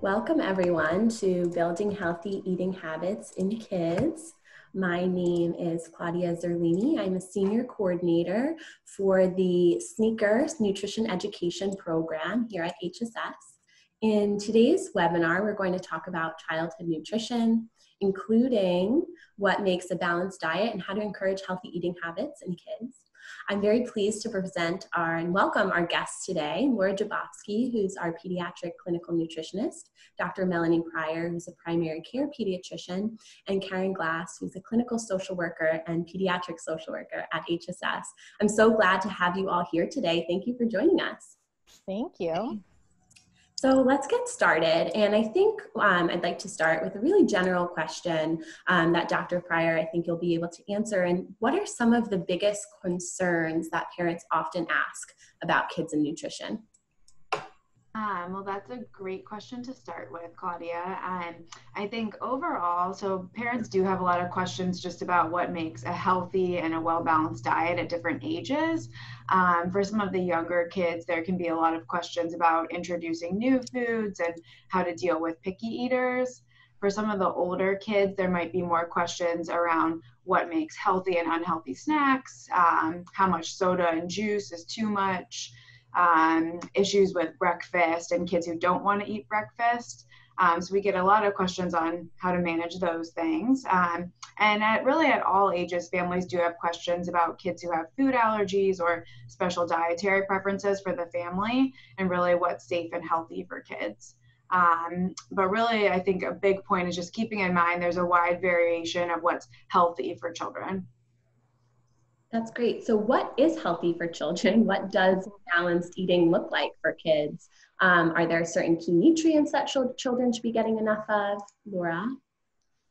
Welcome everyone to Building Healthy Eating Habits in Kids. My name is Claudia Zerlini. I'm a senior coordinator for the Sneakers Nutrition Education Program here at HSS. In today's webinar, we're going to talk about childhood nutrition, including what makes a balanced diet and how to encourage healthy eating habits in kids. I'm very pleased to present our and welcome our guests today, Laura Jabovsky, who's our pediatric clinical nutritionist, Dr. Melanie Pryor, who's a primary care pediatrician, and Karen Glass, who's a clinical social worker and pediatric social worker at HSS. I'm so glad to have you all here today. Thank you for joining us. Thank you. So let's get started. And I think um, I'd like to start with a really general question um, that Dr. Pryor, I think you'll be able to answer. And what are some of the biggest concerns that parents often ask about kids and nutrition? Um, well, that's a great question to start with, Claudia. And I think overall, so parents do have a lot of questions just about what makes a healthy and a well balanced diet at different ages. Um, for some of the younger kids, there can be a lot of questions about introducing new foods and how to deal with picky eaters. For some of the older kids, there might be more questions around what makes healthy and unhealthy snacks, um, how much soda and juice is too much um, issues with breakfast and kids who don't want to eat breakfast. Um, so we get a lot of questions on how to manage those things. Um, and at really at all ages, families do have questions about kids who have food allergies or special dietary preferences for the family, and really what's safe and healthy for kids. Um, but really, I think a big point is just keeping in mind there's a wide variation of what's healthy for children. That's great. So, what is healthy for children? What does balanced eating look like for kids? Um, are there certain key nutrients that children should be getting enough of? Laura?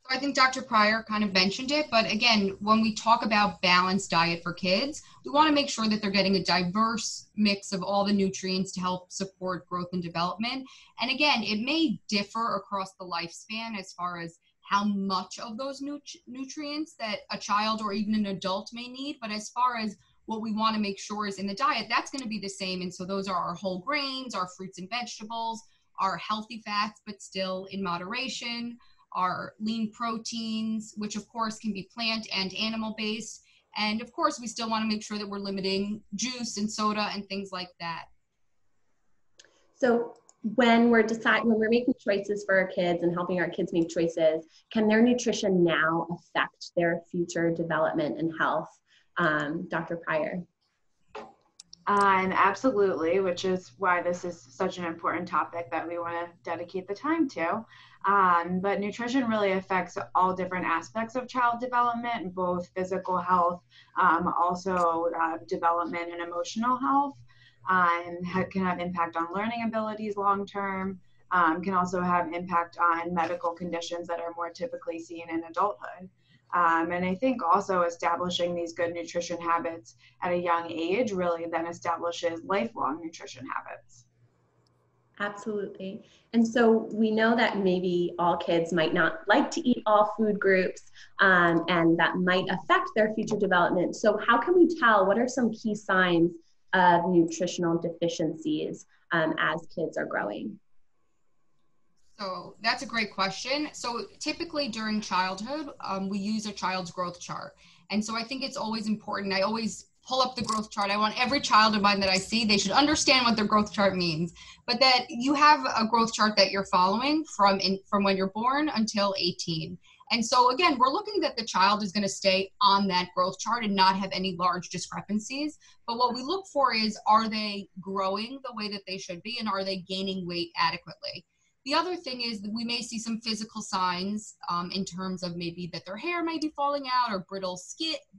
So I think Dr. Pryor kind of mentioned it, but again, when we talk about balanced diet for kids, we want to make sure that they're getting a diverse mix of all the nutrients to help support growth and development. And again, it may differ across the lifespan as far as how much of those nut- nutrients that a child or even an adult may need. But as far as what we want to make sure is in the diet, that's going to be the same. And so those are our whole grains, our fruits and vegetables, our healthy fats, but still in moderation, our lean proteins, which of course can be plant and animal based. And of course, we still want to make sure that we're limiting juice and soda and things like that. So when we're deciding when we're making choices for our kids and helping our kids make choices can their nutrition now affect their future development and health? Um, dr pryor. Um, absolutely, which is why this is such an important topic that we want to dedicate the time to. Um, but nutrition really affects all different aspects of child development, both physical health, um, also uh, development and emotional health um, can have impact on learning abilities long term, um, can also have impact on medical conditions that are more typically seen in adulthood. Um, and I think also establishing these good nutrition habits at a young age really then establishes lifelong nutrition habits. Absolutely. And so we know that maybe all kids might not like to eat all food groups, um, and that might affect their future development. So, how can we tell? What are some key signs of nutritional deficiencies um, as kids are growing? So that's a great question. So typically during childhood, um, we use a child's growth chart. And so I think it's always important. I always pull up the growth chart. I want every child of mine that I see, they should understand what their growth chart means. But that you have a growth chart that you're following from in, from when you're born until 18. And so again, we're looking that the child is going to stay on that growth chart and not have any large discrepancies. But what we look for is are they growing the way that they should be and are they gaining weight adequately? The other thing is that we may see some physical signs um, in terms of maybe that their hair may be falling out or brittle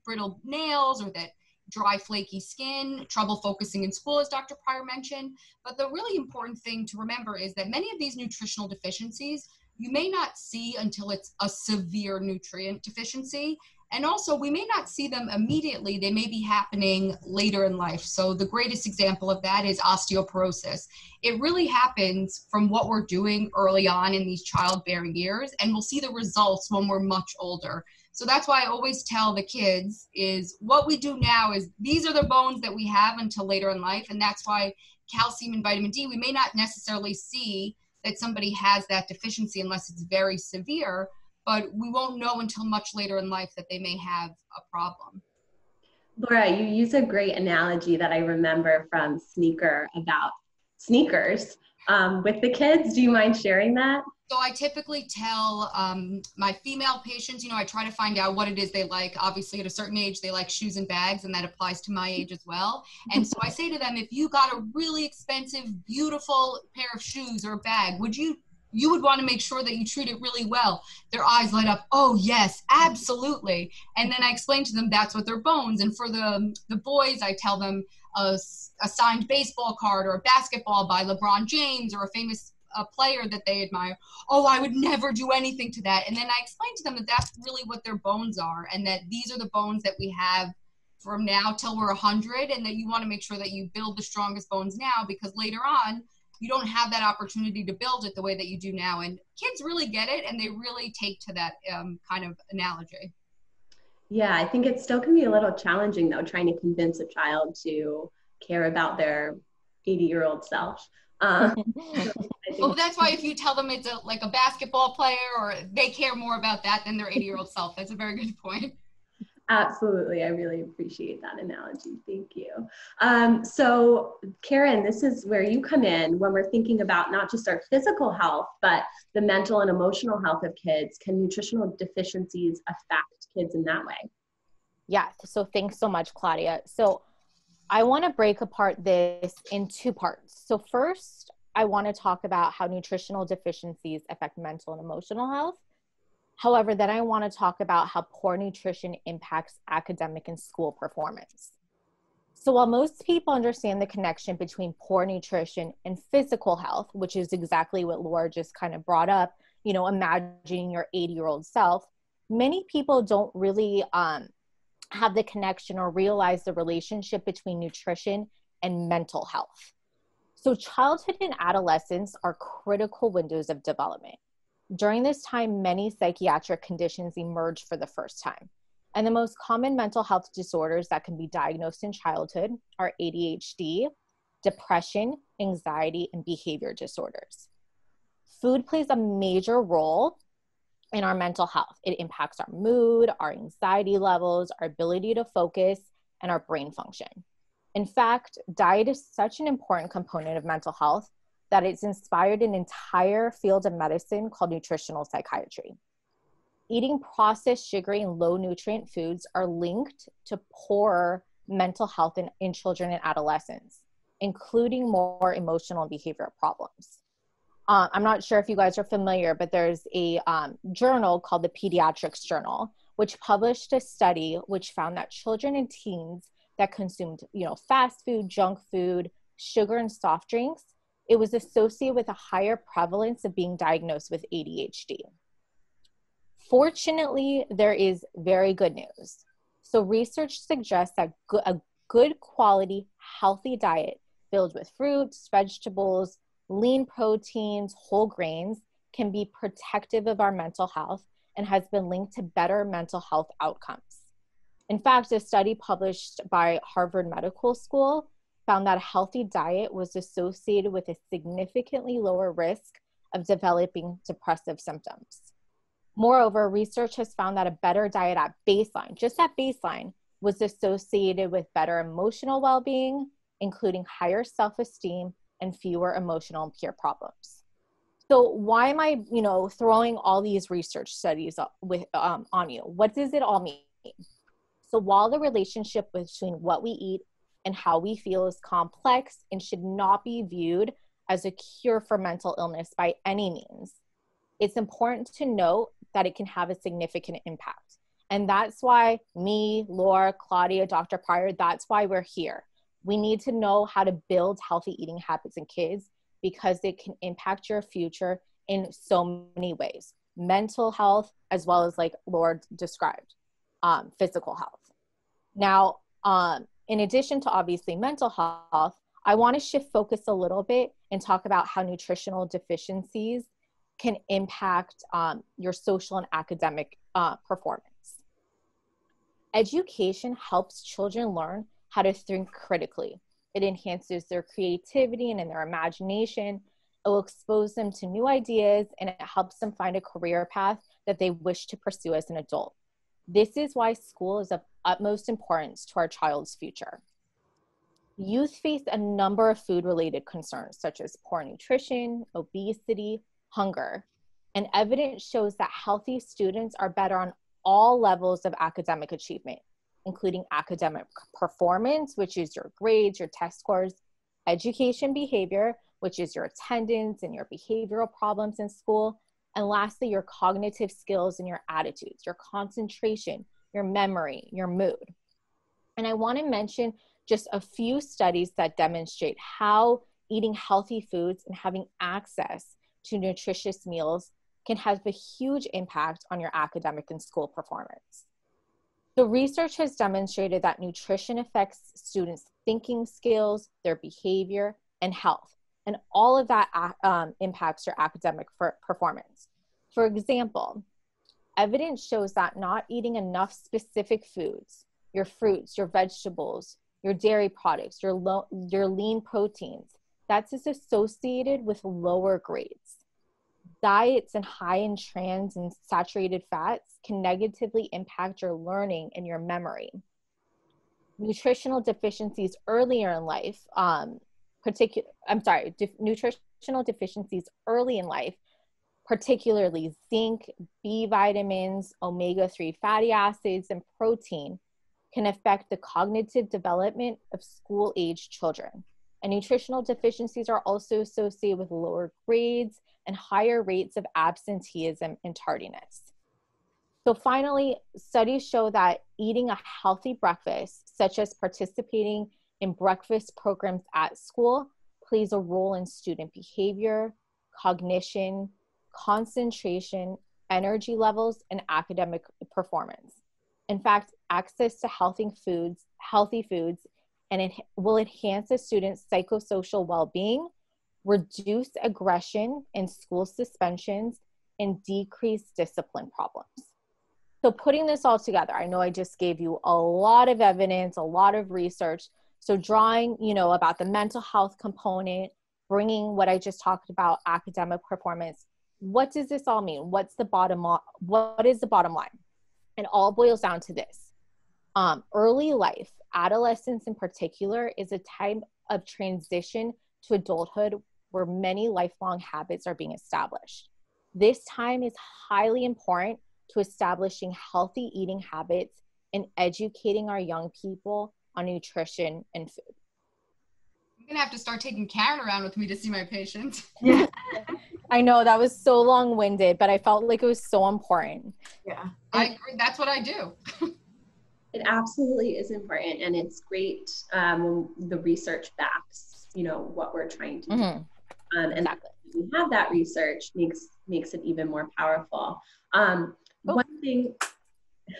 brittle nails, or that dry, flaky skin, trouble focusing in school, as Dr. Pryor mentioned. But the really important thing to remember is that many of these nutritional deficiencies you may not see until it's a severe nutrient deficiency. And also, we may not see them immediately. They may be happening later in life. So, the greatest example of that is osteoporosis. It really happens from what we're doing early on in these childbearing years, and we'll see the results when we're much older. So, that's why I always tell the kids is what we do now is these are the bones that we have until later in life. And that's why calcium and vitamin D, we may not necessarily see that somebody has that deficiency unless it's very severe, but we won't know until much later in life that they may have a problem. Laura, you use a great analogy that I remember from Sneaker about sneakers um, with the kids. Do you mind sharing that? So I typically tell um, my female patients, you know, I try to find out what it is they like. Obviously, at a certain age, they like shoes and bags, and that applies to my age as well. And so I say to them, if you got a really expensive, beautiful pair of shoes or bag, would you you would want to make sure that you treat it really well. Their eyes light up. Oh yes, absolutely. And then I explain to them that's what their bones. And for the the boys, I tell them a, a signed baseball card or a basketball by LeBron James or a famous a player that they admire. Oh, I would never do anything to that. And then I explain to them that that's really what their bones are, and that these are the bones that we have from now till we're 100, and that you want to make sure that you build the strongest bones now because later on you don't have that opportunity to build it the way that you do now. And kids really get it, and they really take to that um, kind of analogy. Yeah, I think it still can be a little challenging though, trying to convince a child to care about their 80 year old self. Um, well, that's why if you tell them it's a, like a basketball player or they care more about that than their 80 year old self. That's a very good point. Absolutely. I really appreciate that analogy. Thank you. Um, so, Karen, this is where you come in when we're thinking about not just our physical health, but the mental and emotional health of kids. Can nutritional deficiencies affect kids in that way? Yeah. So, thanks so much, Claudia. So, I want to break apart this in two parts. So, first, I want to talk about how nutritional deficiencies affect mental and emotional health. However, then I want to talk about how poor nutrition impacts academic and school performance. So, while most people understand the connection between poor nutrition and physical health, which is exactly what Laura just kind of brought up, you know, imagining your 80 year old self, many people don't really um, have the connection or realize the relationship between nutrition and mental health. So, childhood and adolescence are critical windows of development. During this time, many psychiatric conditions emerge for the first time. And the most common mental health disorders that can be diagnosed in childhood are ADHD, depression, anxiety, and behavior disorders. Food plays a major role in our mental health. It impacts our mood, our anxiety levels, our ability to focus, and our brain function. In fact, diet is such an important component of mental health that it's inspired an entire field of medicine called nutritional psychiatry. Eating processed, sugary, and low nutrient foods are linked to poor mental health in, in children and adolescents, including more emotional and behavioral problems. Uh, I'm not sure if you guys are familiar, but there's a um, journal called the Pediatrics Journal, which published a study which found that children and teens that consumed, you know, fast food, junk food, sugar, and soft drinks it was associated with a higher prevalence of being diagnosed with ADHD. Fortunately, there is very good news. So, research suggests that a good quality, healthy diet filled with fruits, vegetables, lean proteins, whole grains can be protective of our mental health and has been linked to better mental health outcomes. In fact, a study published by Harvard Medical School found that a healthy diet was associated with a significantly lower risk of developing depressive symptoms. Moreover, research has found that a better diet at baseline, just at baseline, was associated with better emotional well being, including higher self esteem and fewer emotional and peer problems. So, why am I, you know, throwing all these research studies with, um, on you? What does it all mean? So, while the relationship between what we eat and how we feel is complex and should not be viewed as a cure for mental illness by any means. It's important to note that it can have a significant impact. And that's why me, Laura, Claudia, Dr. Pryor, that's why we're here. We need to know how to build healthy eating habits in kids because it can impact your future in so many ways mental health, as well as, like Laura described, um, physical health. Now, um, in addition to obviously mental health, I want to shift focus a little bit and talk about how nutritional deficiencies can impact um, your social and academic uh, performance. Education helps children learn how to think critically. It enhances their creativity and in their imagination, It will expose them to new ideas and it helps them find a career path that they wish to pursue as an adult. This is why school is of utmost importance to our child's future. Youth face a number of food related concerns, such as poor nutrition, obesity, hunger, and evidence shows that healthy students are better on all levels of academic achievement, including academic performance, which is your grades, your test scores, education behavior, which is your attendance and your behavioral problems in school, and lastly, your cognitive skills and your attitudes, your concentration, your memory, your mood. And I want to mention just a few studies that demonstrate how eating healthy foods and having access to nutritious meals can have a huge impact on your academic and school performance. The research has demonstrated that nutrition affects students' thinking skills, their behavior, and health. And all of that um, impacts your academic performance. For example, evidence shows that not eating enough specific foods, your fruits, your vegetables, your dairy products, your, lo- your lean proteins, that's is associated with lower grades diets and high in trans and saturated fats can negatively impact your learning and your memory. Nutritional deficiencies earlier in life, um, particular, I'm sorry, def- nutritional deficiencies early in life, particularly zinc, B vitamins, omega 3 fatty acids, and protein, can affect the cognitive development of school age children. And nutritional deficiencies are also associated with lower grades and higher rates of absenteeism and tardiness. So, finally, studies show that eating a healthy breakfast, such as participating in breakfast programs at school, plays a role in student behavior, cognition, concentration, energy levels, and academic performance. In fact, access to healthy foods, healthy foods, and it will enhance a student's psychosocial well-being reduce aggression and school suspensions, and decrease discipline problems. So, putting this all together, I know I just gave you a lot of evidence, a lot of research. So, drawing, you know, about the mental health component, bringing what I just talked about, academic performance. What does this all mean? What's the bottom? What is the bottom line? It all boils down to this: um, early life, adolescence in particular, is a time of transition to adulthood where many lifelong habits are being established. This time is highly important to establishing healthy eating habits and educating our young people on nutrition and food. I'm gonna have to start taking Karen around with me to see my patients. Yeah. I know that was so long winded, but I felt like it was so important. Yeah, I agree. That's what I do. it absolutely is important, and it's great um, when the research backs, you know, what we're trying to mm-hmm. do. Um, and exactly. we have that research makes makes it even more powerful. Um, oh. One thing.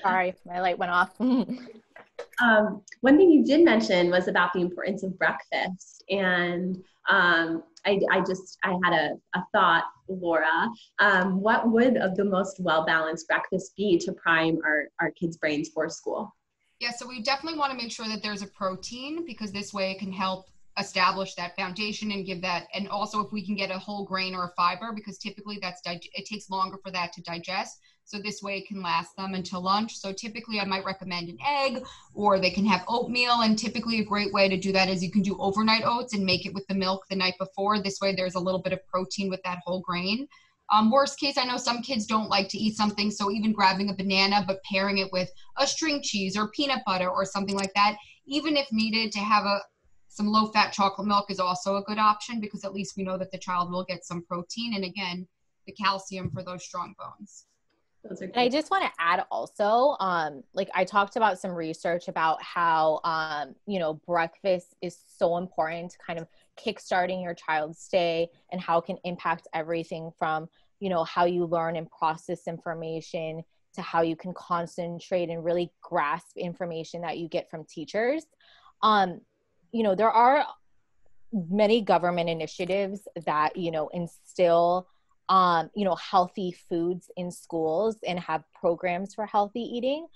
Sorry, my light went off. um, one thing you did mention was about the importance of breakfast, and um, I, I, just I had a, a thought, Laura. Um, what would of the most well balanced breakfast be to prime our our kids' brains for school? Yeah, so we definitely want to make sure that there's a protein because this way it can help establish that foundation and give that and also if we can get a whole grain or a fiber because typically that's it takes longer for that to digest so this way it can last them until lunch. So typically i might recommend an egg or they can have oatmeal and typically a great way to do that is you can do overnight oats and make it with the milk the night before. This way there's a little bit of protein with that whole grain. Um, worst case, I know some kids don't like to eat something, so even grabbing a banana but pairing it with a string cheese or peanut butter or something like that, even if needed to have a, some low fat chocolate milk is also a good option because at least we know that the child will get some protein and again, the calcium for those strong bones. And I just want to add also, um, like I talked about some research about how, um, you know, breakfast is so important to kind of kickstarting your child's day and how it can impact everything from, you know, how you learn and process information to how you can concentrate and really grasp information that you get from teachers. Um, you know there are many government initiatives that you know instill um, you know healthy foods in schools and have programs for healthy eating.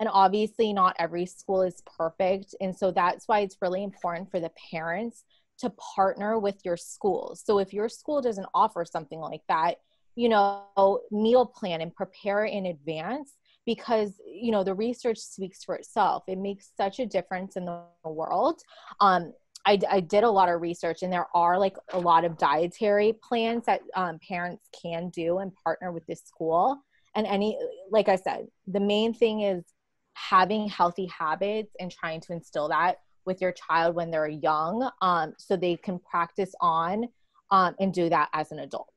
And obviously not every school is perfect. And so that's why it's really important for the parents to partner with your schools. So if your school doesn't offer something like that, you know, meal plan and prepare in advance because you know the research speaks for itself. It makes such a difference in the world. Um, I, I, did a lot of research and there are like a lot of dietary plans that um, parents can do and partner with this school. And any like i said the main thing is having healthy habits and trying to instill that with your child when they're young um, so they can practice on um, and do that as an adult.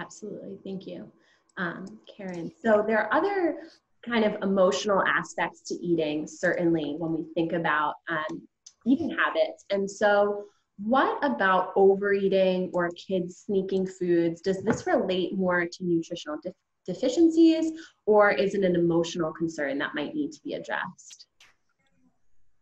Absolutely. Thank you. Um, Karen. So there are other kind of emotional aspects to eating, certainly when we think about um, eating habits. And so, what about overeating or kids sneaking foods? Does this relate more to nutritional de- deficiencies, or is it an emotional concern that might need to be addressed?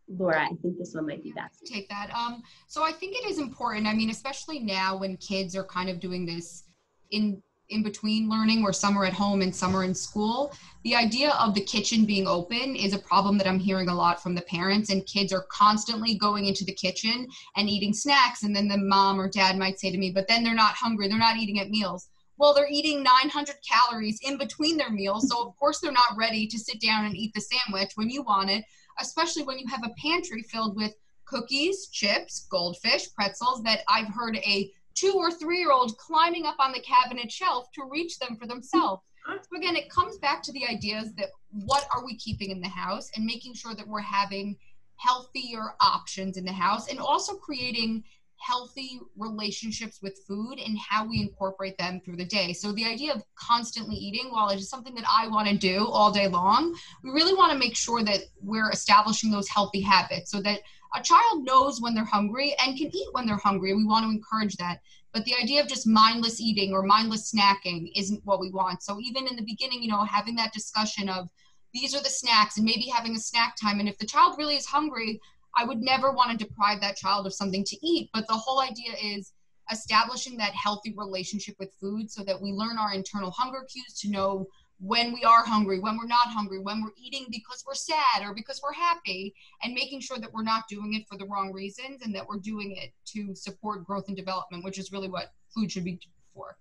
Laura, I think this one might be best. Take that. Um, so I think it is important. I mean, especially now when kids are kind of doing this in in between learning where some are at home and some are in school. The idea of the kitchen being open is a problem that i'm hearing a lot from the parents and kids are constantly going into the kitchen and eating snacks and then the mom or dad might say to me but then they're not hungry they're not eating at meals. Well they're eating 900 calories in between their meals so of course they're not ready to sit down and eat the sandwich when you want it especially when you have a pantry filled with cookies chips goldfish pretzels that i've heard a two or three year old climbing up on the cabinet shelf to reach them for themselves. So again, it comes back to the ideas that what are we keeping in the house and making sure that we're having healthier options in the house and also creating healthy relationships with food and how we incorporate them through the day. So the idea of constantly eating, while it is something that I want to do all day long, we really want to make sure that we're establishing those healthy habits so that a child knows when they're hungry and can eat when they're hungry. We want to encourage that. But the idea of just mindless eating or mindless snacking isn't what we want. So even in the beginning, you know, having that discussion of these are the snacks and maybe having a snack time. And if the child really is hungry, I would never want to deprive that child of something to eat. But the whole idea is establishing that healthy relationship with food so that we learn our internal hunger cues to know when we are hungry, when we're not hungry, when we're eating because we're sad or because we're happy, and making sure that we're not doing it for the wrong reasons and that we're doing it to support growth and development, which is really what food should be for.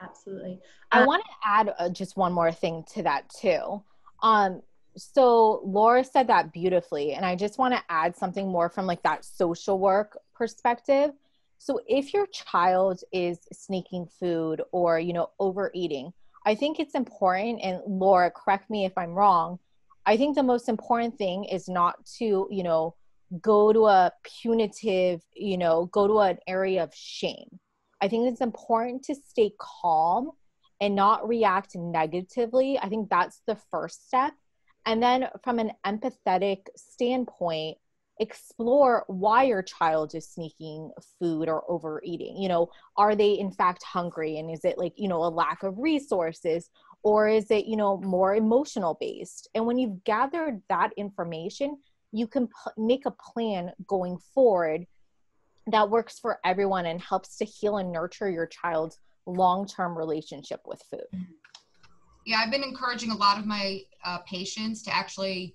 Absolutely. I uh, want to add uh, just one more thing to that, too. Um, so Laura said that beautifully, and I just want to add something more from like that social work perspective. So if your child is sneaking food or, you know, overeating, I think it's important, and Laura, correct me if I'm wrong. I think the most important thing is not to, you know, go to a punitive, you know, go to an area of shame. I think it's important to stay calm and not react negatively. I think that's the first step. And then from an empathetic standpoint, explore why your child is sneaking food or overeating. You know are they in fact hungry? And is it like you know a lack of resources? Or is it you know more emotional based? And when you've gathered that information you can p- make a plan going forward that works for everyone and helps to heal and nurture your child's long-term relationship with food. Yeah i've been encouraging a lot of my uh, patients to actually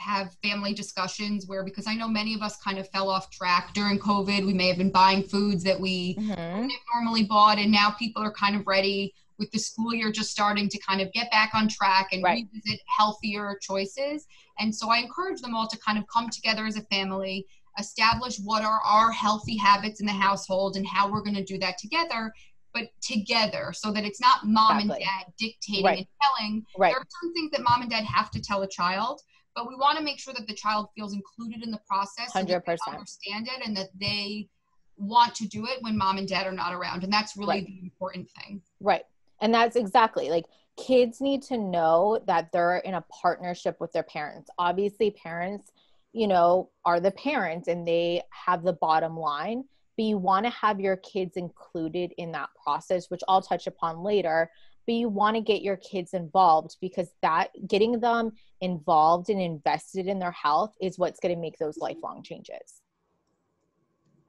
have family discussions where because I know many of us kind of fell off track during COVID. We may have been buying foods that we mm-hmm. normally bought, and now people are kind of ready with the school year just starting to kind of get back on track and right. revisit healthier choices. And so I encourage them all to kind of come together as a family, establish what are our healthy habits in the household and how we're going to do that together but together so that it's not mom exactly. and dad dictating right. and telling. Right. There are some things that mom and dad have to tell a child, but we want to make sure that the child feels included in the process 100%. So understand it and that they want to do it when mom and dad are not around and that's really right. the important thing right and that's exactly like kids need to know that they're in a partnership with their parents obviously parents you know are the parents and they have the bottom line but you want to have your kids included in that process which i'll touch upon later but you want to get your kids involved because that getting them involved and invested in their health is what's going to make those lifelong changes.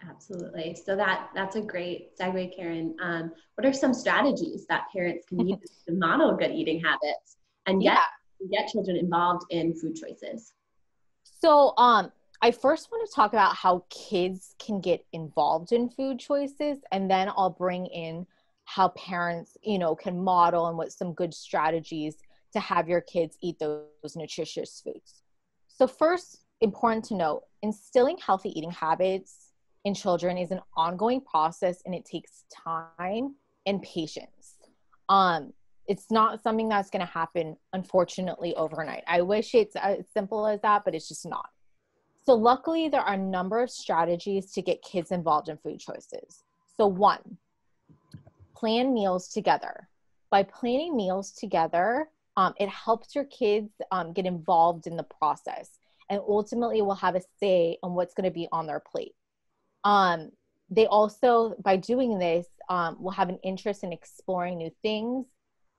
Absolutely. So that that's a great segue karen. Um, what are some strategies that parents can use to model good eating habits and get yeah. get children involved in food choices? So um I first want to talk about how kids can get involved in food choices, and then I'll bring in how parents, you know, can model and what some good strategies to have your kids eat those nutritious foods. So, first, important to note instilling healthy eating habits in children is an ongoing process and it takes time and patience. Um, it's not something that's going to happen, unfortunately, overnight. I wish it's as simple as that, but it's just not. So, luckily, there are a number of strategies to get kids involved in food choices. So, one, plan meals together. By planning meals together, um, it helps your kids um, get involved in the process and ultimately will have a say on what's going to be on their plate. Um, they also, by doing this, um, will have an interest in exploring new things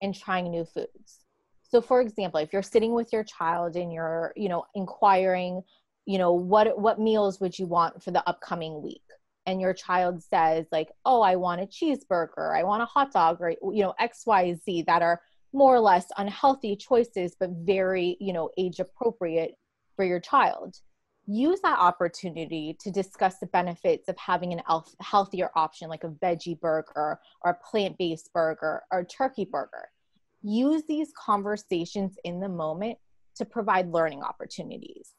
and trying new foods. So, for example, if you're sitting with your child and you're, you know, inquiring, you know, what what meals would you want for the upcoming week? And your child says like oh i want a cheeseburger. I want a hot dog or you know x y z that are more or less unhealthy choices but very you know age appropriate for your child. Use that opportunity to discuss the benefits of having an healthier option like a veggie burger or a plant-based burger or a turkey burger. Use these conversations in the moment to provide learning opportunities.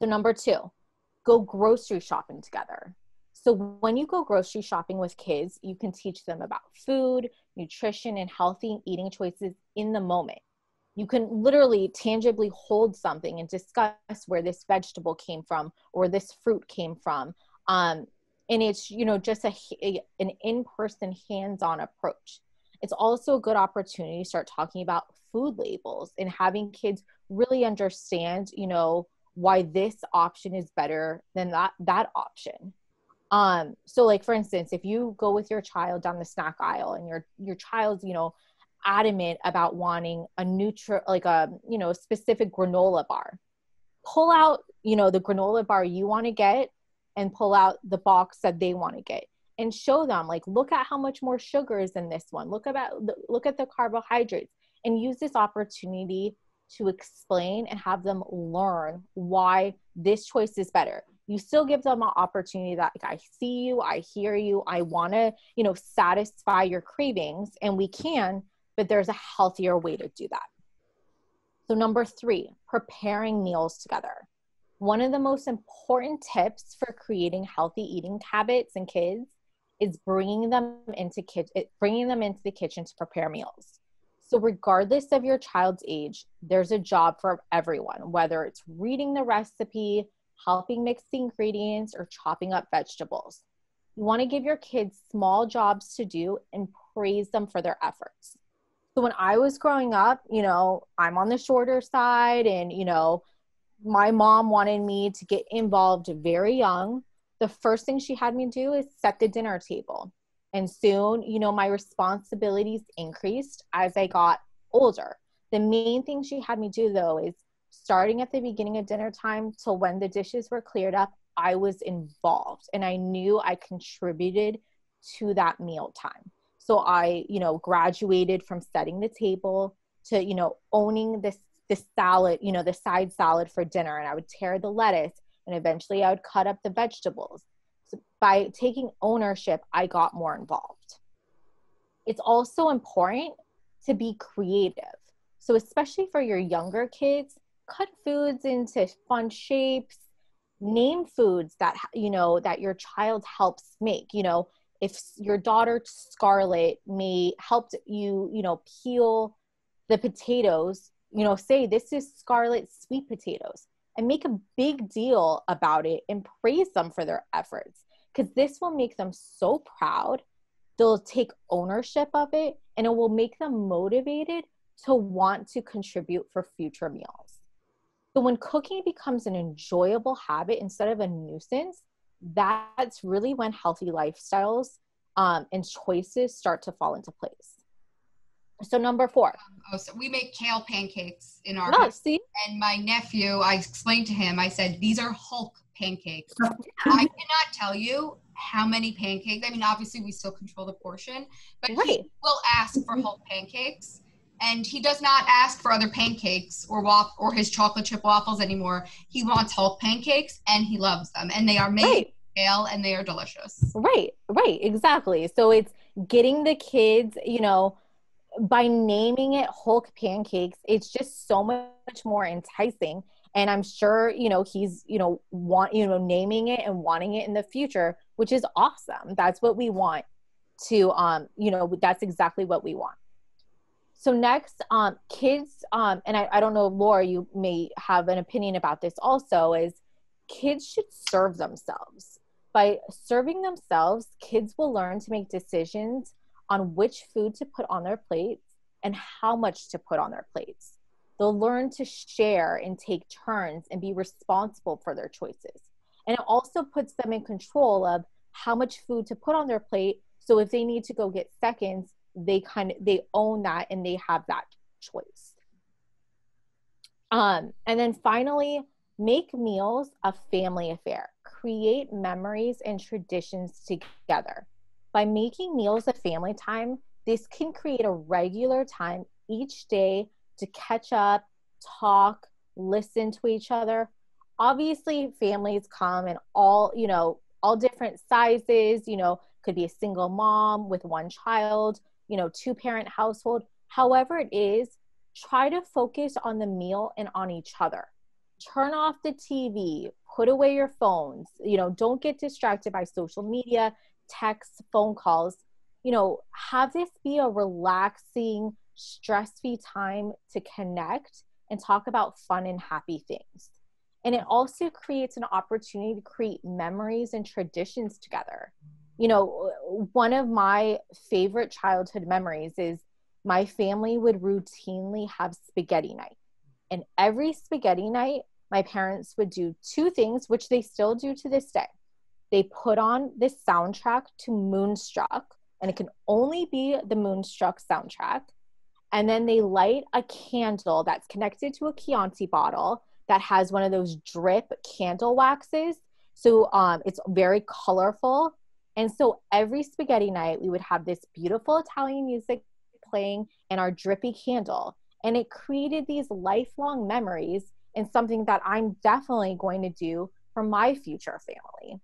So number two go grocery shopping together so when you go grocery shopping with kids, you can teach them about food, nutrition, and healthy eating choices in the moment. You can literally tangibly hold something and discuss where this vegetable came from or this fruit came from. Um, and it's you know just a, a an in-person hands-on approach. It's also a good opportunity to start talking about food labels and having kids really understand you know why this option is better than that that option um, so like for instance, if you go with your child down the snack aisle and your your child's, you know, adamant about wanting a neutral like a you know specific granola bar pull out you know the granola bar you want to get and pull out the box that they want to get and show them like look at how much more sugar is in this one. Look about look at the carbohydrates and use this opportunity to explain and have them learn why this choice is better you still give them an opportunity that like, I see you, I hear you, I want to, you know, satisfy your cravings and we can, but there's a healthier way to do that. So number 3, preparing meals together. One of the most important tips for creating healthy eating habits in kids is bringing them into kitchen bringing them into the kitchen to prepare meals. So regardless of your child's age, there's a job for everyone, whether it's reading the recipe, helping mix the ingredients, or chopping up vegetables. You want to give your kids small jobs to do and praise them for their efforts. So when I was growing up, you know, I'm on the shorter side and, you know, my mom wanted me to get involved very young. The first thing she had me do is set the dinner table. And soon, you know, my responsibilities increased as I got older. The main thing she had me do though is starting at the beginning of dinner time till when the dishes were cleared up, I was involved and I knew I contributed to that meal time. So I, you know, graduated from setting the table to, you know, owning this the salad, you know, the side salad for dinner and I would tear the lettuce and eventually I would cut up the vegetables. So by taking ownership, I got more involved. It's also important to be creative. So especially for your younger kids, cut foods into fun shapes name foods that you know that your child helps make. You know if your daughter scarlett may helped you you know peel the potatoes you know say this is scarlett sweet potatoes and make a big deal about it and praise them for their efforts. Because this will make them so proud. They'll take ownership of it and it will make them motivated to want to contribute for future meals so when cooking becomes an enjoyable habit instead of a nuisance, that's really when healthy lifestyles um, and choices start to fall into place. So number four. Um, oh, so we make kale pancakes in our oh. See? And my nephew, I explained to him, I said, these are Hulk pancakes. I cannot tell you how many pancakes. I mean, obviously we still control the portion, but right. he will ask for Hulk pancakes and he does not ask for other pancakes or waf- or his chocolate chip waffles anymore. He wants Hulk pancakes and he loves them and they are made Right. scale and they are delicious. Right, right, exactly. So it's getting the kids, you know, by naming it Hulk pancakes, it's just so much more enticing. And I'm sure, you know, he's, you know, want, you know, naming it and wanting it in the future, which is awesome. That's what we want to, um, you know, that's exactly what we want. So next, um, kids, um, and I, I don't know, Laura, you may have an opinion about this also, is kids should serve themselves by serving themselves, kids will learn to make decisions on which food to put on their plates and how much to put on their plates. They'll learn to share and take turns and be responsible for their choices. And it also puts them in control of how much food to put on their plate. So if they need to go get seconds, they kind of they own that and they have that choice. Um, and then finally, make meals a family affair create memories and traditions together. By making meals a family time, this can create a regular time each day to catch up, talk, listen to each other. Obviously, families come in all, you know, all different sizes, you know, could be a single mom with one child, you know, two parent household. However, it is, try to focus on the meal and on each other. Turn off the TV, put away your phones you know don't get distracted by social media texts phone calls you know have this be a relaxing stress-free time to connect and talk about fun and happy things and it also creates an opportunity to create memories and traditions together you know one of my favorite childhood memories is my family would routinely have spaghetti night and every spaghetti night my parents would do two things, which they still do to this day. They put on this soundtrack to Moonstruck, and it can only be the Moonstruck soundtrack. And then they light a candle that's connected to a Chianti bottle that has one of those drip candle waxes. So um, it's very colorful. And so every spaghetti night, we would have this beautiful Italian music playing and our drippy candle. And it created these lifelong memories and something that I'm definitely going to do for my future family.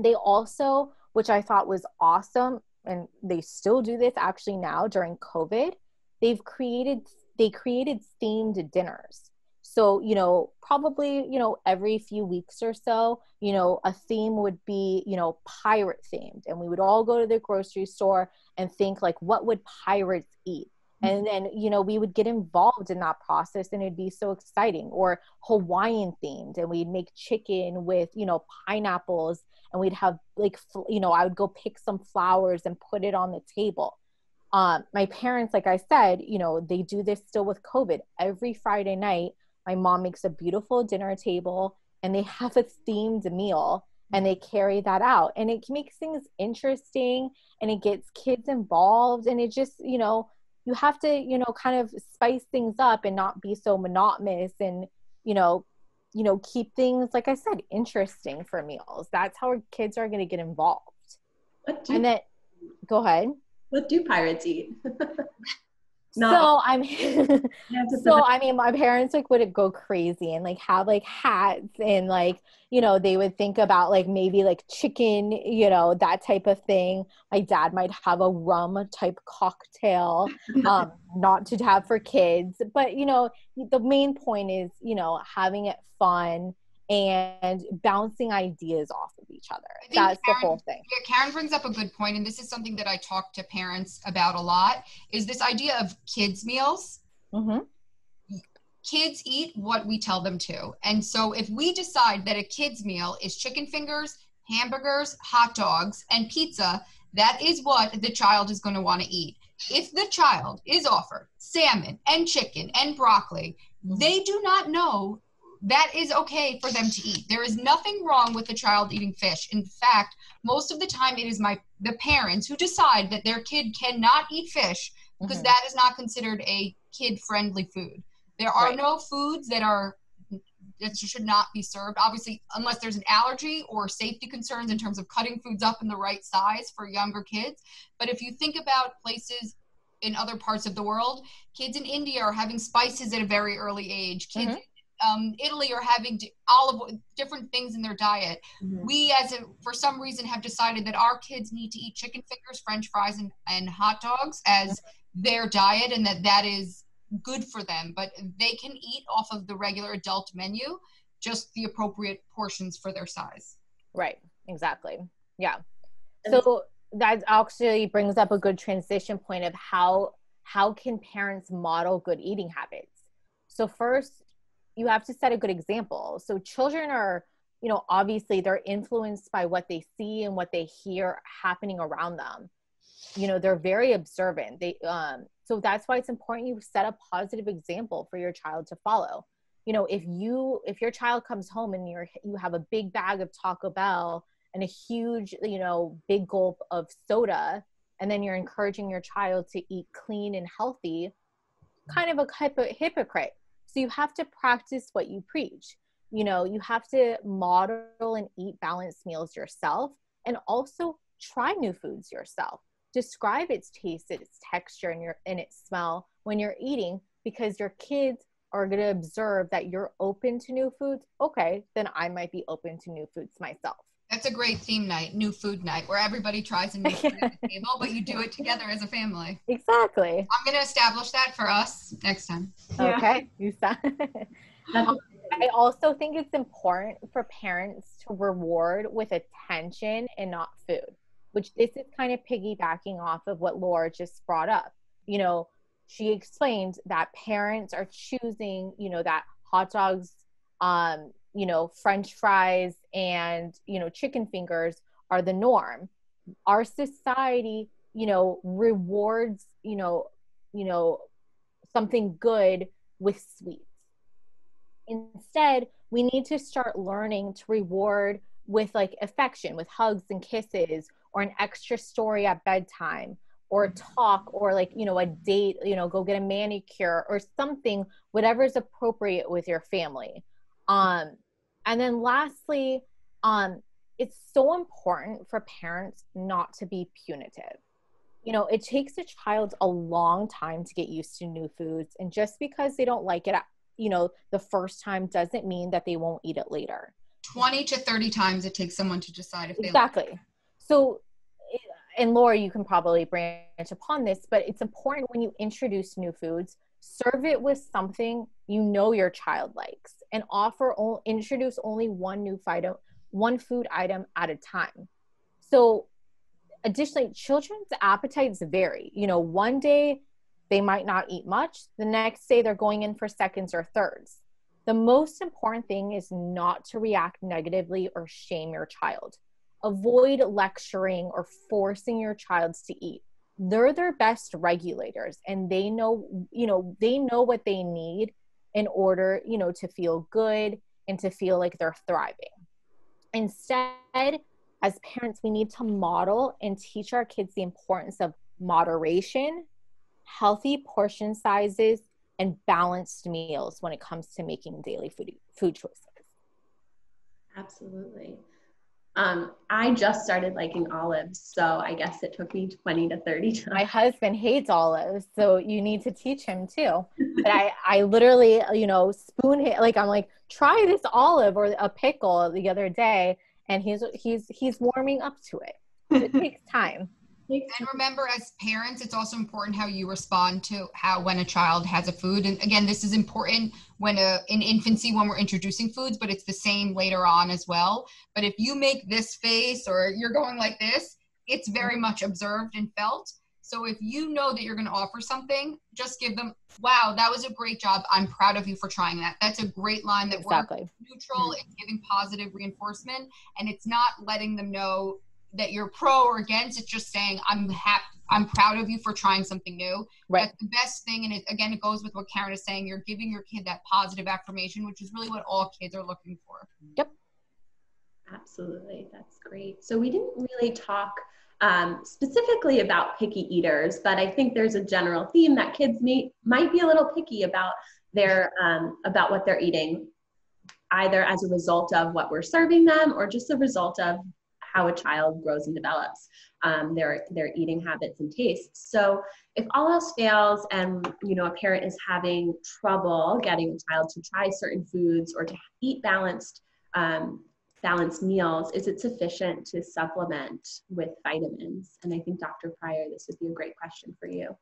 They also, which I thought was awesome, and they still do this actually now during COVID, they've created they created themed dinners. So, you know, probably, you know, every few weeks or so, you know, a theme would be, you know, pirate themed. And we would all go to the grocery store and think like what would pirates eat? and then you know we would get involved in that process and it'd be so exciting or hawaiian themed and we'd make chicken with you know pineapples and we'd have like you know i would go pick some flowers and put it on the table um, my parents like i said you know they do this still with covid every friday night my mom makes a beautiful dinner table and they have a themed meal and they carry that out. And it makes things interesting and it gets kids involved and it just you know you have to you know kind of spice things up and not be so monotonous and you know you know keep things like i said interesting for meals. That's how our kids are going to get involved. What do, and then go ahead. What do pirates eat? so i'm You have to so i mean my parents like would go crazy and like have like hats and like you know they would think about like maybe like chicken you know that type of thing. My dad might have a rum type cocktail um not to have for kids. But you know the main point is you know having it fun and bouncing ideas off of each other that's the whole thing Yeah, Karen brings up a good point, and this is something that I talk to parents about a lot. Is this idea of kids meals? Mm-hmm. Kids eat what we tell them to, and so if we decide that a kids meal is chicken fingers, hamburgers, hot dogs, and pizza, that is what the child is going to want to eat. If the child is offered salmon and chicken and broccoli, they do not know that is okay for them to eat. There is nothing wrong with a child eating fish. In fact, most of the time it is my the parents who decide that their kid cannot eat fish because Mhm. that is not considered a kid friendly food. There are Right. no foods that are that should not be served obviously unless there's an allergy or safety concerns in terms of cutting foods up in the right size for younger kids but if you think about places in other parts of the world. Kids in India are having spices at a very early age. Kids mm-hmm um, Italy are having all of different things in their diet. Mm-hmm. We, as a, for some reason, have decided that our kids need to eat chicken fingers, French fries, and, and hot dogs as their diet, and that that is good for them. But they can eat off of the regular adult menu, just the appropriate portions for their size. Right. Exactly. Yeah. So that actually brings up a good transition point of how how can parents model good eating habits. So first, you have to set a good example. So children are you know obviously they're influenced by what they see and what they hear happening around them. You know they're very observant. They um so that's why it's important you set a positive example for your child to follow. You know if you if your child comes home and you're you have a big bag of taco bell and a huge you know big gulp of soda and then you're encouraging your child to eat clean and healthy kind of a hypocrite so you have to practice what you preach. You know, you have to model and eat balanced meals yourself and also try new foods yourself. Describe its taste, its texture, and your and its smell when you're eating because your kids are going to observe that you're open to new foods. Okay, then I might be open to new foods myself. That's a great theme night, new food night, where everybody tries a new food at the table, but you do it together as a family. Exactly. I'm going to establish that for us next time. Okay. You said. I also think it's important for parents to reward with attention and not food, which this is kind of piggybacking off of what Laura just brought up. You know, she explained that parents are choosing, you know, that hot dogs um, you know french fries and you know chicken fingers are the norm. Our society you know rewards you know you know something good with sweets. Instead we need to start learning to reward with like affection with hugs and kisses or an extra story at bedtime or a talk or like you know a date you know go get a manicure or something whatever is appropriate with your family. Um and then lastly, um, it's so important for parents not to be punitive. You know, it takes a child a long time to get used to new foods. And just because they don't like it, you know, the first time doesn't mean that they won't eat it later. 20 to 30 times it takes someone to decide if they like it. exactly. Like so, and Laura, you can probably branch upon this, but it's important when you introduce new foods, serve it with something you know your child likes and offer introduce only one new item one food item at a time. So additionally children's appetites vary. You know one day they might not eat much the next day they're going in for seconds or thirds. The most important thing is not to react negatively or shame your child. Avoid lecturing or forcing your child to eat. They're their best regulators and they know you know they know what they need in order you know to feel good and to feel like they're thriving. Instead as parents we need to model and teach our kids the importance of moderation healthy portion sizes and balanced meals when it comes to making daily food food choices. Absolutely um, I just started liking olives, so I guess it took me 20 to 30 times. My husband hates olives, so you need to teach him too. but I, I literally, you know, spoon hit, like I'm like, try this olive or a pickle the other day, and he's he's he's warming up to it. It takes time. And remember, as parents, it's also important how you respond to how when a child has a food. And again, this is important when a, in infancy when we're introducing foods, but it's the same later on as well. But if you make this face or you're going like this, it's very much observed and felt. So if you know that you're going to offer something, just give them, "Wow, that was a great job. I'm proud of you for trying that." That's a great line that exactly. works neutral. It's giving positive reinforcement, and it's not letting them know that you're pro or against. It's just saying I'm happy. I'm proud of you for trying something new. Right. That's the best thing. And it, again, it goes with what Karen is saying. You're giving your kid that positive affirmation, which is really what all kids are looking for. Yep. Absolutely. That's great. So we didn't really talk um, specifically about picky eaters, but I think there's a general theme that kids may might be a little picky about their um, about what they're eating, either as a result of what we're serving them or just a result of how a child grows and develops um, their their eating habits and tastes. So if all else fails and you know a parent is having trouble getting a child to try certain foods or to eat balanced um, balanced meals, is it sufficient to supplement with vitamins? And I think Dr. Pryor, this would be a great question for you.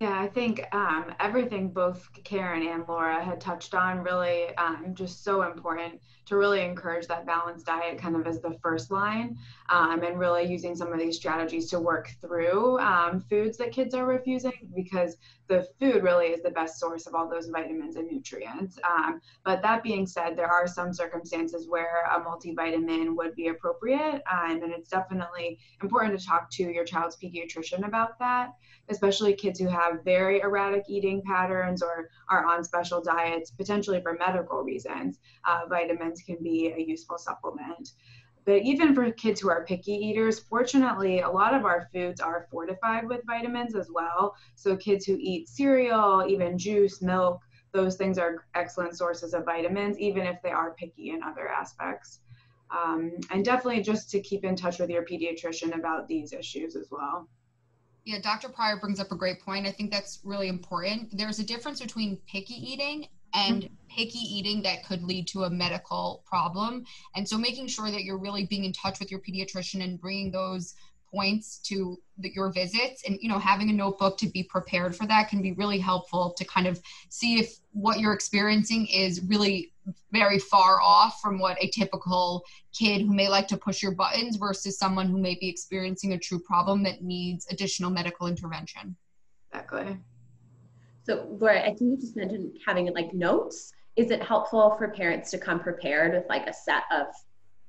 Yeah, I think um, everything both Karen and Laura had touched on really um, just so important to really encourage that balanced diet kind of as the first line um, and really using some of these strategies to work through um, foods that kids are refusing because the food really is the best source of all those vitamins and nutrients. Um, but that being said, there are some circumstances where a multivitamin would be appropriate um, and it's definitely important to talk to your child's pediatrician about that especially kids who have very erratic eating patterns or are on special diets, potentially for medical reasons, uh, vitamins can be a useful supplement. But even for kids who are picky eaters, fortunately, a lot of our foods are fortified with vitamins as well. So kids who eat cereal, even juice, milk, those things are excellent sources of vitamins, even if they are picky in other aspects. Um, and definitely just to keep in touch with your pediatrician about these issues as well. Yeah, Dr. Pryor brings up a great point. I think that's really important. There's a difference between picky eating and picky eating that could lead to a medical problem. And so making sure that you're really being in touch with your pediatrician and bringing those points to the, your visits and you know having a notebook to be prepared for that can be really helpful to kind of see if what you're experiencing is really very far off from what a typical kid who may like to push your buttons versus someone who may be experiencing a true problem that needs additional medical intervention exactly so laura i think you just mentioned having like notes is it helpful for parents to come prepared with like a set of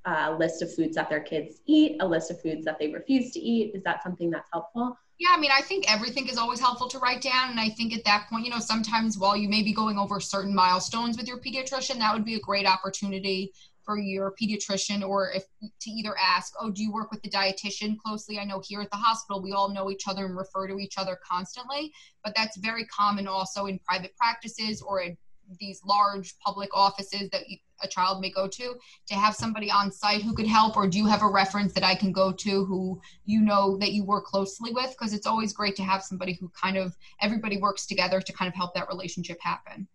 a list of foods that their kids eat, a list of foods that they refuse to eat? Is that something that's helpful? Yeah, I mean, I think everything is always helpful to write down. And I think at that point, you know, sometimes while you may be going over certain milestones with your pediatrician, that would be a great opportunity for your pediatrician or if to either ask, oh, do you work with the dietitian closely? I know here at the hospital, we all know each other and refer to each other constantly, but that's very common also in private practices or in these large public offices that a child may go to to have somebody on site who could help or do you have a reference that i can go to who you know that you work closely with because it's always great to have somebody who kind of everybody works together to kind of help that relationship happen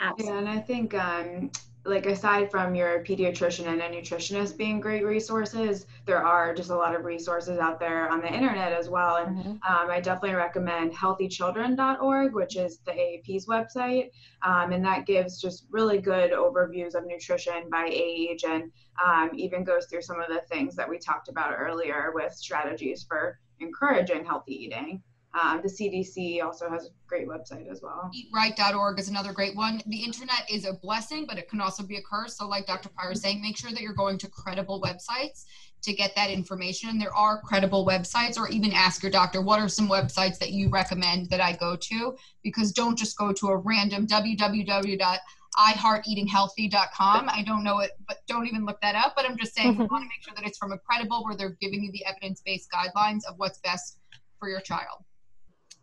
Absolutely. Yeah, and I think um, like aside from your pediatrician and a nutritionist being great resources, there are just a lot of resources out there on the internet as well. And mm-hmm. um, I definitely recommend healthychildren.org, which is the AAP's website. Um, and that gives just really good overviews of nutrition by age and um, even goes through some of the things that we talked about earlier with strategies for encouraging healthy eating. Um, the CDC also has a great website as well. Eatright.org is another great one. The internet is a blessing, but it can also be a curse. So, like Dr. Pryor is saying, make sure that you're going to credible websites to get that information. And there are credible websites, or even ask your doctor, what are some websites that you recommend that I go to? Because don't just go to a random www ihearteatinghealthy.com. I don't know it, but don't even look that up. But I'm just saying we want to make sure that it's from a credible where they're giving you the evidence based guidelines of what's best for your child.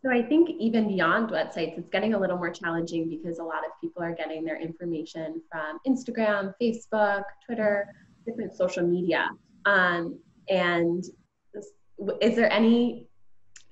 So I think even beyond websites, it's getting a little more challenging because a lot of people are getting their information from Instagram, Facebook, Twitter, different social media. Um, and is there any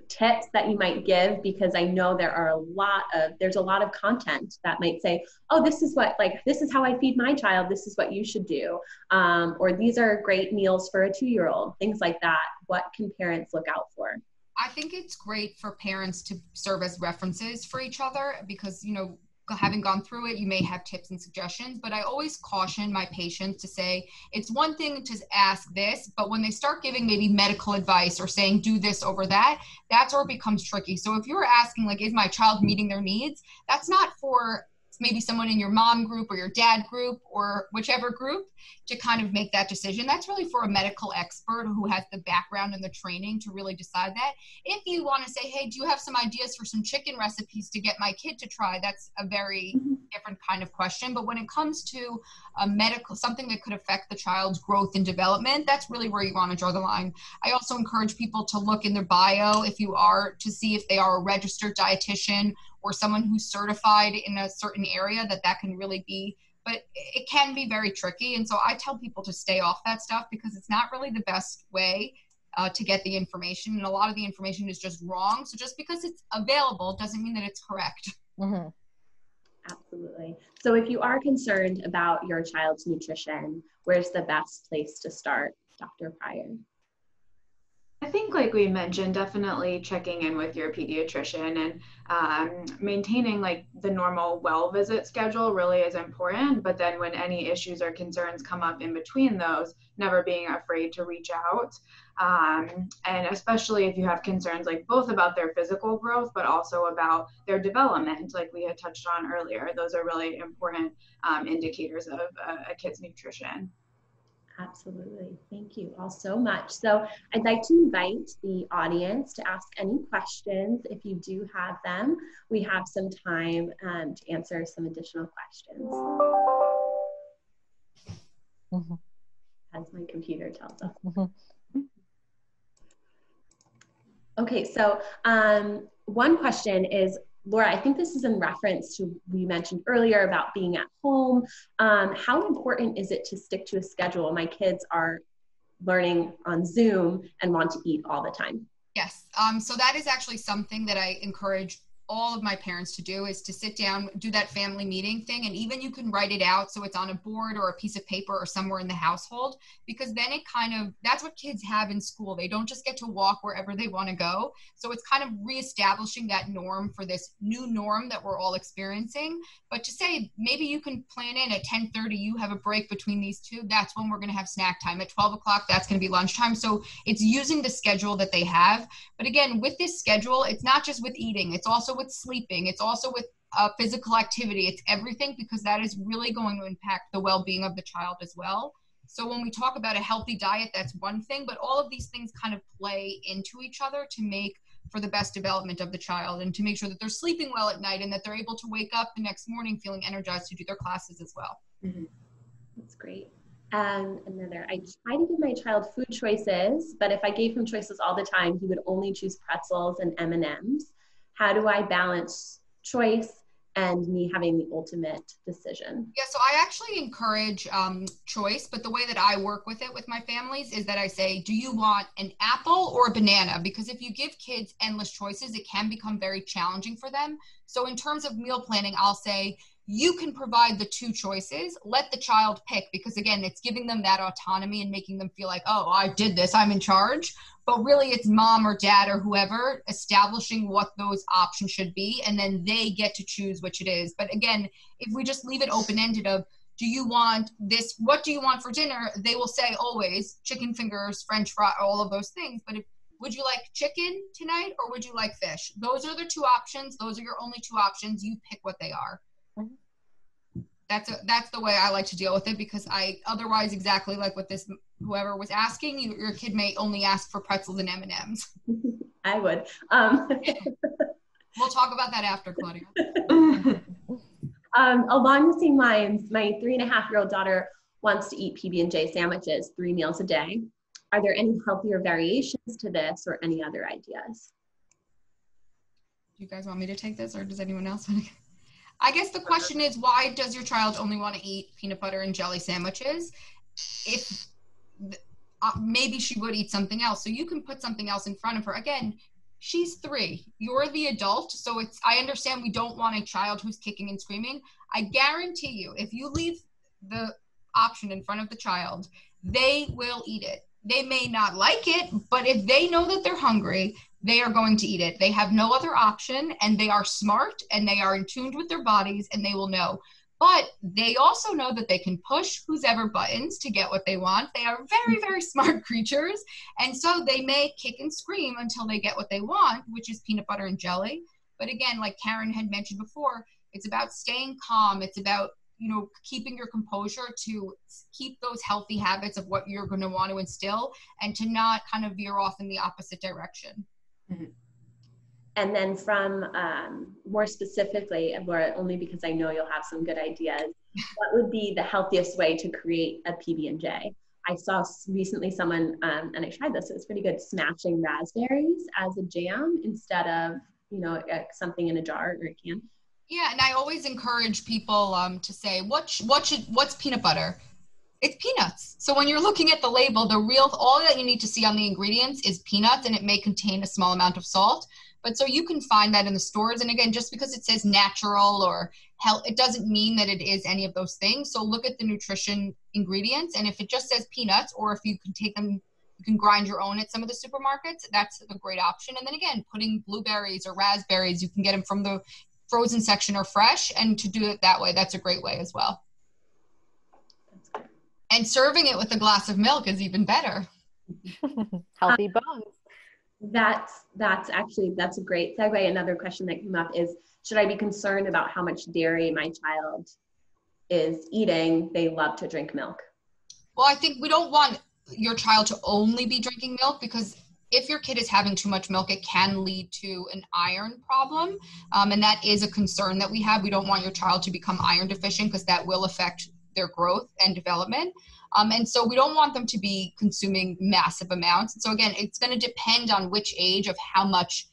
tips that you might give? Because i know there are a lot of there's a lot of content that might say oh this is what like this is how i feed my child. This is what you should do. Um, or these are great meals for a two year old things like that what can parents look out for I think it's great for parents to serve as references for each other because, you know, having gone through it, you may have tips and suggestions, but I always caution my patients to say it's one thing to ask this, but when they start giving maybe medical advice or saying do this over that, that's where it becomes tricky. So if you're asking, like, is my child meeting their needs? That's not for maybe someone in your mom group or your dad group or whichever group to kind of make that decision. That's really for a medical expert who has the background and the training to really decide that. If you want to say, hey, do you have some ideas for some chicken recipes to get my kid to try? That's a very different kind of question. But when it comes to a medical, something that could affect the child's growth and development, that's really where you want to draw the line. I also encourage people to look in their bio if you are to see if they are a registered dietitian or someone who's certified in a certain area that that can really be but it can be very tricky. And so I tell people to stay off that stuff because it's not really the best way uh, to get the information. And a lot of the information is just wrong. So just because it's available doesn't mean that it's correct. Mm-hmm. Absolutely. So if you are concerned about your child's nutrition, where's the best place to start, Dr. Pryor? I think, like we mentioned, definitely checking in with your pediatrician and um, maintaining like the normal well visit schedule really is important. But then, when any issues or concerns come up in between those, never being afraid to reach out. Um, and especially if you have concerns like both about their physical growth, but also about their development, like we had touched on earlier, those are really important um, indicators of a, a kid's nutrition. Absolutely. Thank you all so much. So I'd like to invite the audience to ask any questions if you do have them. We have some time um, to answer some additional questions. Mm -hmm. As my computer tells us. Mm -hmm. Okay, so um, one question is Laura, I think this is in reference to we mentioned earlier about being at home. Um, how important is it to stick to a schedule? My kids are learning on Zoom and want to eat all the time. Yes. Um, so that is actually something that I encourage all of my parents to do is to sit down, do that family meeting thing, and even you can write it out so it's on a board or a piece of paper or somewhere in the household, because then it kind of that's what kids have in school. They don't just get to walk wherever they want to go. So it's kind of reestablishing that norm for this new norm that we're all experiencing. But to say maybe you can plan in at 10:30, you have a break between these two. That's when we're going to have snack time. At 12 o'clock, that's going to be lunchtime. So it's using the schedule that they have. But again, with this schedule, it's not just with eating; it's also with sleeping. It's also with uh, physical activity. It's everything because that is really going to impact the well-being of the child as well. So when we talk about a healthy diet, that's one thing, but all of these things kind of play into each other to make for the best development of the child and to make sure that they're sleeping well at night and that they're able to wake up the next morning feeling energized to do their classes as well. Mm-hmm. That's great. And another, I try to give my child food choices, but if I gave him choices all the time, he would only choose pretzels and M&Ms how do I balance choice and me having the ultimate decision? Yeah, so I actually encourage um, choice, but the way that I work with it with my families is that I say, do you want an apple or a banana? Because if you give kids endless choices, it can become very challenging for them. So, in terms of meal planning, I'll say, you can provide the two choices. Let the child pick because again it's giving them that autonomy and making them feel like oh i did this i'm in charge. But really it's mom or dad or whoever establishing what those options should be and then they get to choose which it is. But again if we just leave it open ended of do you want this what do you want for dinner? they will say always chicken fingers french fry all of those things. But if would you like chicken tonight or would you like fish? Those are the two options. Those are your only two options. You pick what they are that's a, that's the way I like to deal with it because I otherwise exactly like what this whoever was asking you, your kid may only ask for pretzels and M and M's. I would. Um. we'll talk about that after, Claudia. um, along the same lines, my three and a half year old daughter wants to eat PB and J sandwiches three meals a day. Are there any healthier variations to this or any other ideas? Do you guys want me to take this, or does anyone else want to? I guess the question is why does your child only want to eat peanut butter and jelly sandwiches? If uh, maybe she would eat something else. So you can put something else in front of her. Again, she's three. You're the adult. So it's, I understand we don't want a child who's kicking and screaming. I guarantee you, if you leave the option in front of the child, they will eat it. They may not like it, but if they know that they're hungry, they are going to eat it. They have no other option and they are smart and they are in tuned with their bodies and they will know. But they also know that they can push whose ever buttons to get what they want. They are very, very smart creatures. And so they may kick and scream until they get what they want, which is peanut butter and jelly. But again, like Karen had mentioned before, it's about staying calm. It's about you know keeping your composure to keep those healthy habits of what you're going to want to instill and to not kind of veer off in the opposite direction Mm-hmm. And then from um, more specifically, Laura, only because I know you'll have some good ideas, what would be the healthiest way to create a PB&J? I saw recently someone, um, and I tried this, it was pretty good, smashing raspberries as a jam instead of, you know, something in a jar or a can. Yeah, and I always encourage people um, to say, what, sh- what should, what's peanut butter? It's peanuts. So when you're looking at the label, the real, all that you need to see on the ingredients is peanuts, and it may contain a small amount of salt. But so you can find that in the stores. And again, just because it says natural or health, it doesn't mean that it is any of those things. So look at the nutrition ingredients. And if it just says peanuts, or if you can take them, you can grind your own at some of the supermarkets, that's a great option. And then again, putting blueberries or raspberries, you can get them from the frozen section or fresh. And to do it that way, that's a great way as well. And serving it with a glass of milk is even better. Healthy bones. That's that's actually that's a great segue. Another question that came up is should I be concerned about how much dairy my child is eating? They love to drink milk. Well, I think we don't want your child to only be drinking milk because if your kid is having too much milk, it can lead to an iron problem. Um, and that is a concern that we have. We don't want your child to become iron deficient because that will affect their growth and development. Um, and so we don't want them to be consuming massive amounts. So again, it's going to depend on which age of how much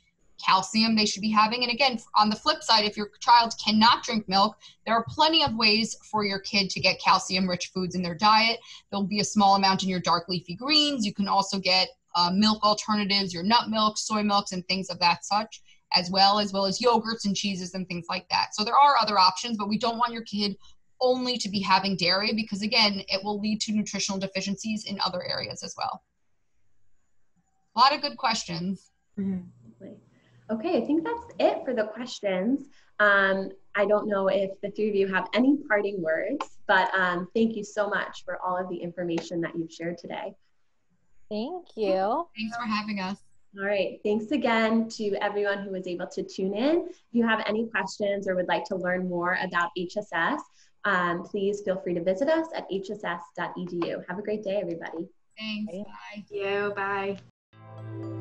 calcium they should be having. And again, on the flip side, if your child cannot drink milk, there are plenty of ways for your kid to get calcium rich foods in their diet. There'll be a small amount in your dark leafy greens. You can also get uh, milk alternatives, your nut milk, soy milks, and things of that such, as well as well as yogurts and cheeses and things like that. So there are other options, but we don't want your kid only to be having dairy because again it will lead to nutritional deficiencies in other areas as well a lot of good questions mm-hmm. okay i think that's it for the questions um, i don't know if the three of you have any parting words but um, thank you so much for all of the information that you've shared today thank you thanks for having us all right. Thanks again to everyone who was able to tune in. If you have any questions or would like to learn more about HSS, um, please feel free to visit us at hss.edu. Have a great day, everybody. Thanks. Bye. Thank you. Bye.